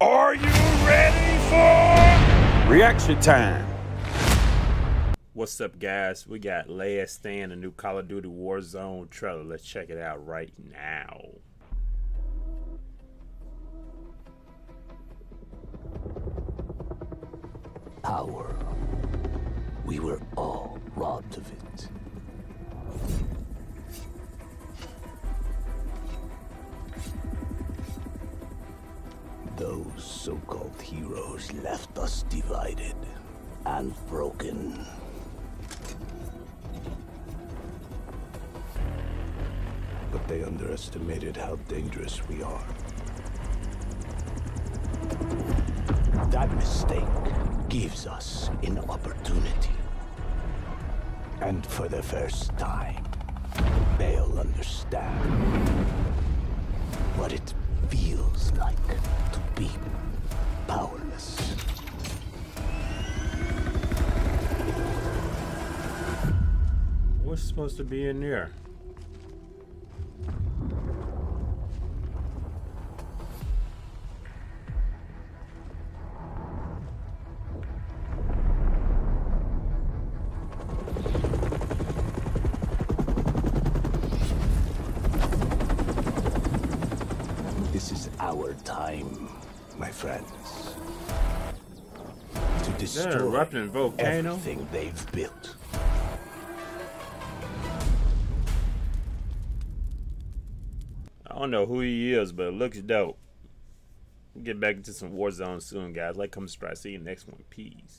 Are you ready for reaction time? What's up, guys? We got Last Stand, a new Call of Duty Warzone trailer. Let's check it out right now. Power. We were all robbed of it. Those so-called heroes left us divided and broken. But they underestimated how dangerous we are. That mistake gives us an opportunity. And for the first time, they'll understand what it feels like to be powerless. What's supposed to be in there? Is our time, my friends. To destroy everything they've built. I don't know who he is, but it looks dope. Get back into some war Warzone soon, guys. Like, comment, subscribe. See you next one. Peace.